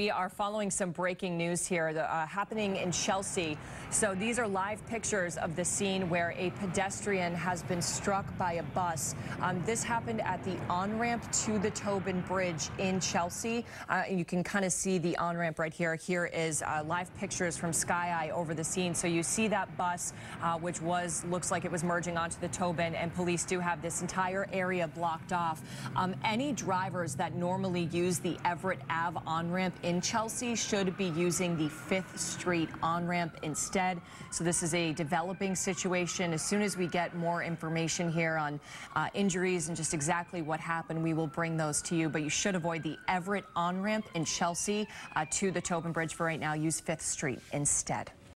We are following some breaking news here uh, happening in Chelsea. So these are live pictures of the scene where a pedestrian has been struck by a bus. Um, this happened at the on-ramp to the Tobin Bridge in Chelsea. Uh, you can kind of see the on-ramp right here. Here is uh, live pictures from Sky Eye over the scene. So you see that bus, uh, which was looks like it was merging onto the Tobin, and police do have this entire area blocked off. Um, any drivers that normally use the Everett Ave on-ramp in Chelsea should be using the 5th Street on-ramp instead. So this is a developing situation. As soon as we get more information here on uh, injuries and just exactly what happened, we will bring those to you. But you should avoid the Everett on-ramp in Chelsea uh, to the Tobin Bridge for right now. Use 5th Street instead.